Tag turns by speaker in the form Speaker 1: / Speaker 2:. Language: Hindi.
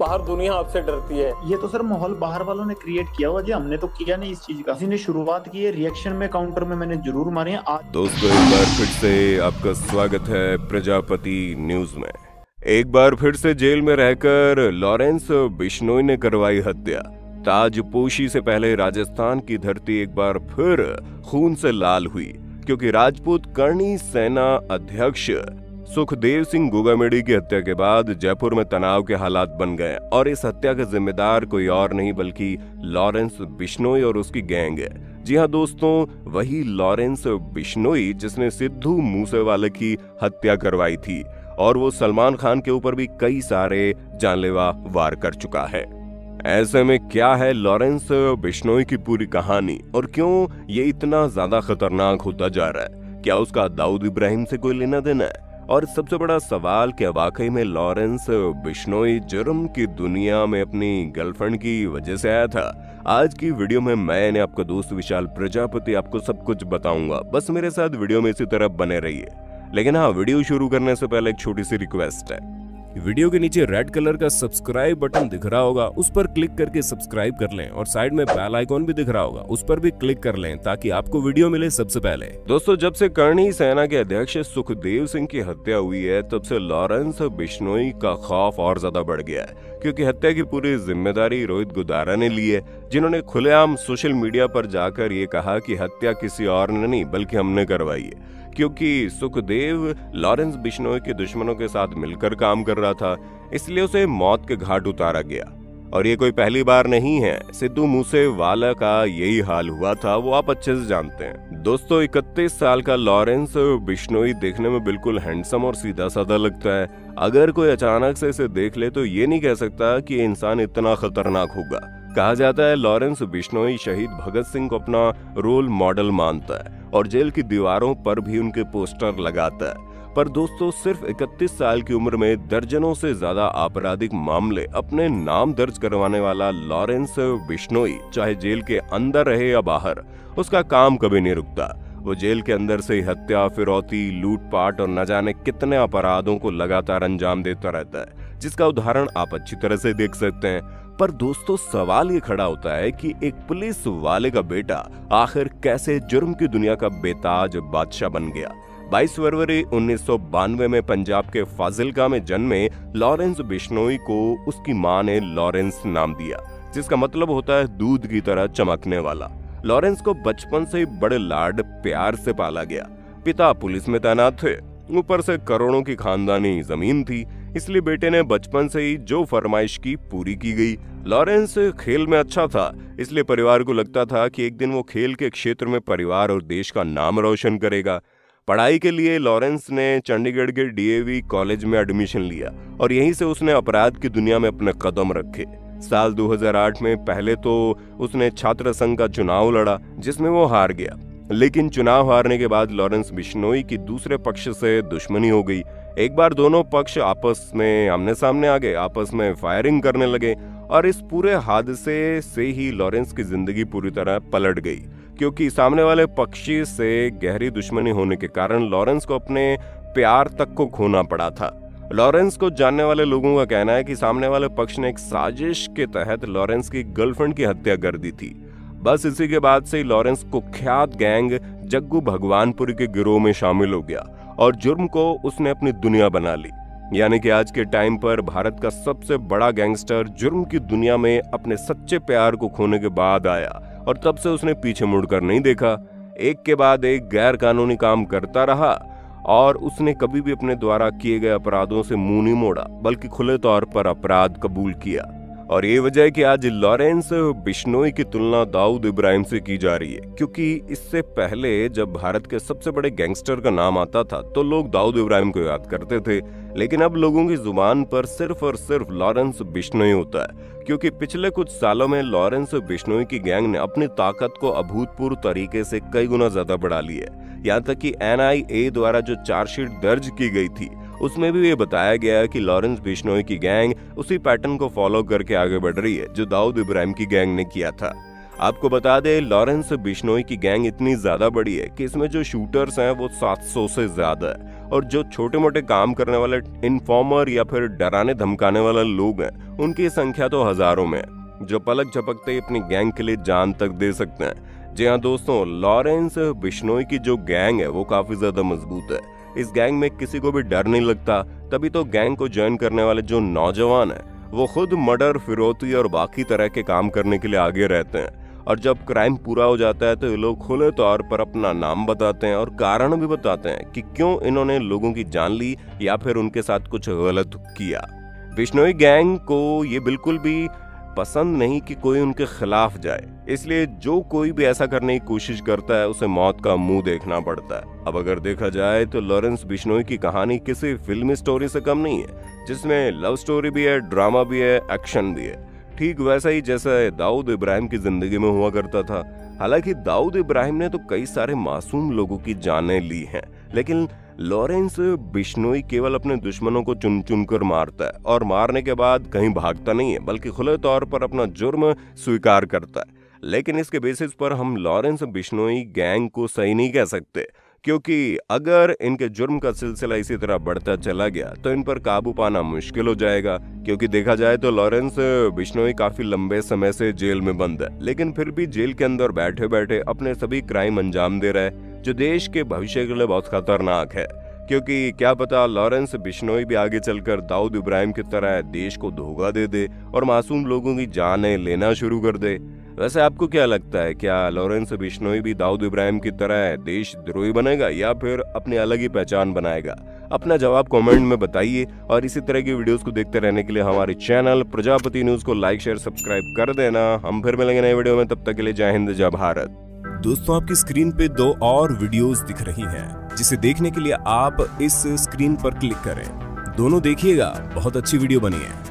Speaker 1: बाहर दुनिया आपसे डरती है।
Speaker 2: ये तो सर माहौल बाहर वालों ने क्रिएट किया हुआ जी हमने तो किया नहीं इस चीज़ का। किसी ने शुरुआत की है रिएक्शन में काउंटर में मैंने ज़रूर मारे हैं। आज
Speaker 3: दोस्तों एक बार फिर से आपका स्वागत है प्रजापति न्यूज़ में। एक बार फिर से जेल में रहकर लॉरेंस बिश्नोई ने करवाई हत्या। ताजपोशी से पहले राजस्थान की धरती एक बार फिर खून से लाल हुई क्योंकि राजपूत करणी सेना अध्यक्ष सुखदेव सिंह गोगामेड़ी की हत्या के बाद जयपुर में तनाव के हालात बन गए और इस हत्या का जिम्मेदार कोई और नहीं, बल्कि लॉरेंस बिश्नोई और उसकी गैंग है। जी हाँ दोस्तों, वही लॉरेंस बिश्नोई जिसने सिद्धू मूसेवाले की हत्या करवाई थी और वो सलमान खान के ऊपर भी कई सारे जानलेवा वार कर चुका है। ऐसे में क्या है लॉरेंस बिश्नोई की पूरी कहानी और क्यों ये इतना ज़्यादा खतरनाक होता जा रहा है? क्या उसका दाऊद इब्राहिम से कोई लेना देना है? और सबसे बड़ा सवाल क्या वाकई में लॉरेंस बिश्नोई जुर्म की दुनिया में अपनी गर्लफ्रेंड की वजह से आया था? आज की वीडियो में मैंने आपका दोस्त विशाल प्रजापति आपको सब कुछ बताऊँगा। बस मेरे साथ वीडियो में इसी तरह बने रहिए। लेकिन हाँ वीडियो शुरू करने से पहले एक छोटी सी रिक्वेस्ट है। वीडियो के नीचे रेड कलर का सब्सक्राइब बटन दिख रहा होगा, उस पर क्लिक करके सब्सक्राइब कर लें और साइड में बेल आइकॉन भी दिख रहा होगा, उस पर भी क्लिक कर लें ताकि आपको वीडियो मिले सबसे पहले। दोस्तों, जब से करणी सेना के अध्यक्ष सुखदेव सिंह की हत्या हुई है, तब से लॉरेंस बिश्नोई का खौफ और ज़्यादा बढ़ गया है, क्योंकि हत्या की पूरी ज़िम्मेदारी रोहित गुदारा ने ली है, जिन्होंने खुलेआम सोशल मीडिया पर जाकर ये कहा कि हत्या किसी और ने नहीं, बल्कि हमने करवाई है। क्योंकि सुखदेव लॉरेंस बिश्नोई के दुश्मनों के साथ मिलकर काम कर रहा था, इसलिए उसे मौत के घाट उतारा गया। और ये कोई पहली बार नहीं है, सिद्धू मूसे वाला का यही हाल हुआ था, वो आप अच्छे से जानते हैं। दोस्तों, इकतीस साल का लॉरेंस बिश्नोई देखने में बिल्कुल हैंडसम और सीधा साधा लगता है। अगर कोई अचानक से इसे देख ले तो ये नहीं कह सकता कि इंसान इतना खतरनाक होगा। कहा जाता है, लॉरेंस बिश्नोई शहीद भगत सिंह को अपना रोल मॉडल मानता है। और जेल की दीवारों पर भी उनके पोस्टर लगाता पर दोस्तों, सिर्फ़ 31 साल की उम्र में दर्जनों से ज़्यादा आपराधिक मामले अपने नाम दर्ज करवाने वाला लॉरेंस बिश्नोई चाहे जेल के अंदर रहे या बाहर, उसका काम कभी नहीं रुकता। वो जेल के अंदर से हत्या, फिरौती, लूटपाट और न जाने कितने अपराधों को लगातार अंजाम देता रहता है, जिसका उदाहरण आप अच्छी तरह से देख सकते हैं। पर दोस्तों सवाल ये खड़ा होता है कि एक पुलिस वाले का बेटा आखिर कैसे जुर्म की दुनिया का बेताज बादशाह बन गया? 22 फरवरी उन्नीस में पंजाब के फाजिलका में जन्मे लॉरेंस बिश्नोई को उसकी माँ ने लॉरेंस नाम दिया, जिसका मतलब होता है दूध की तरह चमकने वाला। लॉरेंस को बचपन से ही बड़े लाड प्यार से पाला गया। पिता पुलिस में तैनात थे, ऊपर से करोड़ों की खानदानी ज़मीन थी इसलिए बेटे ने बचपन से ही जो फरमाइश की पूरी की गई। लॉरेंस खेल में अच्छा था, इसलिए परिवार को लगता था कि एक दिन वो खेल के क्षेत्र में परिवार और देश का नाम रोशन करेगा। पढ़ाई के लिए लॉरेंस ने चंडीगढ़ के डीएवी कॉलेज में एडमिशन लिया और यहीं से उसने अपराध की दुनिया में अपने कदम रखे। साल 2008 में पहले तो उसने छात्र संघ का चुनाव लड़ा, जिसमें वो हार गया। लेकिन चुनाव हारने के बाद लॉरेंस बिश्नोई की दूसरे पक्ष से दुश्मनी हो गई। एक बार दोनों पक्ष आपस में आमने सामने आ गए, आपस में फायरिंग करने लगे और इस पूरे हादसे से ही लॉरेंस की ज़िंदगी पूरी तरह पलट गई, क्योंकि सामने वाले पक्षी से गहरी दुश्मनी होने के कारण लॉरेंस को अपने प्यार तक को खोना पड़ा था। लॉरेंस को जानने वाले लोगों का कहना है कि सामने वाले पक्ष ने एक साजिश के तहत लॉरेंस की गर्लफ्रेंड की हत्या कर दी थी। बस इसी के बाद से लॉरेंस कुख्यात गैंग जग्गू भगवानपुर के गिरोह में शामिल हो गया। और जुर्म को उसने अपनी दुनिया बना ली। यानी कि आज के टाइम पर भारत का सबसे बड़ा गैंगस्टर जुर्म की दुनिया में अपने सच्चे प्यार को खोने के बाद आया और तब से उसने पीछे मुड़कर नहीं देखा। एक के बाद एक गैर कानूनी काम करता रहा और उसने कभी भी अपने द्वारा किए गए अपराधों से मुँह नहीं मोड़ा, बल्कि खुले तौर पर अपराध कबूल किया। और ये वजह है कि आज लॉरेंस बिश्नोई की तुलना दाऊद इब्राहिम से की जा रही है, क्योंकि इससे पहले जब भारत के सबसे बड़े गैंगस्टर का नाम आता था तो लोग दाऊद इब्राहिम को याद करते थे। लेकिन अब लोगों की ज़ुबान पर सिर्फ़ और सिर्फ़ लॉरेंस बिश्नोई होता है, क्योंकि पिछले कुछ सालों में लॉरेंस बिश्नोई की गैंग ने अपनी ताकत को अभूतपूर्व तरीके से कई गुना ज़्यादा बढ़ा ली है। यहाँ तक कि एनआईए द्वारा जो चार्जशीट दर्ज की गई थी उसमें भी ये बताया गया है कि लॉरेंस बिश्नोई की गैंग उसी पैटर्न को फॉलो करके आगे बढ़ रही है, जो दाऊद इब्राहिम की गैंग ने किया था। आपको बता दें, लॉरेंस बिश्नोई की गैंग इतनी ज़्यादा बड़ी है कि इसमें जो शूटर्स हैं वो 700 से ज़्यादा है, और जो छोटे मोटे काम करने वाले इन्फॉर्मर या फिर डराने धमकाने वाले लोग हैं, उनकी संख्या तो हज़ारों में है, जो पलक झपकते ही अपनी गैंग के लिए जान तक दे सकते हैं। जी हाँ दोस्तों, लॉरेंस बिश्नोई की जो गैंग है वो काफ़ी ज़्यादा मज़बूत है इस गैंग में किसी को भी डर नहीं लगता, तभी तो गैंग को ज्वाइन करने वाले जो नौजवान है, वो खुद मर्डर, फिरौती और बाकी तरह के काम करने के लिए आगे रहते हैं। और जब क्राइम पूरा हो जाता है तो ये लोग खुले तौर पर अपना नाम बताते हैं और कारण भी बताते हैं कि क्यों इन्होंने लोगों की जान ली या फिर उनके साथ कुछ गलत किया। बिश्नोई गैंग को ये बिल्कुल भी पसंद नहीं कि कोई उनके खिलाफ जाए। इसलिए जो कोई भी ऐसा करने की कोशिश करता है, उसे मौत का मुँह देखना पड़ता है। अब अगर देखा जाए तो लॉरेंस बिश्नोई की कहानी किसी फिल्मी स्टोरी से कम नहीं है, जिसमें लव स्टोरी भी है, ड्रामा भी है, एक्शन भी है। ठीक वैसा ही जैसा दाऊद इब्राहिम की ज़िंदगी में हुआ करता था। हालाँकि दाऊद इब्राहिम ने तो कई सारे मासूम लोगों की जानें ली हैं, लेकिन लॉरेंस बिश्नोई केवल अपने दुश्मनों को चुन चुन कर मारता है और मारने के बाद कहीं भागता नहीं है, बल्कि खुले तौर पर अपना जुर्म स्वीकार करता है। लेकिन इसके बेसिस पर हम लॉरेंस बिश्नोई गैंग को सही नहीं कह सकते, क्योंकि अगर इनके जुर्म का सिलसिला इसी तरह बढ़ता चला गया तो इन पर काबू पाना मुश्किल हो जाएगा। क्योंकि देखा जाए तो लॉरेंस बिश्नोई काफ़ी लंबे समय से जेल में बंद है, लेकिन फिर भी जेल के अंदर बैठे बैठे अपने सभी क्राइम अंजाम दे रहा है। जो देश के भविष्य के लिए बहुत खतरनाक है। क्योंकि क्या पता लॉरेंस बिश्नोई भी आगे चलकर दाऊद इब्राहिम की तरह देश को धोखा दे दे और मासूम लोगों की जानें लेना शुरू कर दे। वैसे आपको क्या लगता है, क्या लॉरेंस बिश्नोई भी दाऊद इब्राहिम की तरह देशद्रोही बनेगा या फिर अपनी अलग ही पहचान बनाएगा? अपना जवाब कमेंट में बताइए और इसी तरह की वीडियोस को देखते रहने के लिए हमारे चैनल प्रजापति न्यूज़ को लाइक, शेयर, सब्सक्राइब कर देना। हम फिर मिलेंगे नए वीडियो में, तब तक के लिए जय हिंद, जय भारत।
Speaker 4: दोस्तों, आपकी स्क्रीन पे दो और वीडियोस दिख रही हैं, जिसे देखने के लिए आप इस स्क्रीन पर क्लिक करें। दोनों देखिएगा, बहुत अच्छी वीडियो बनी है।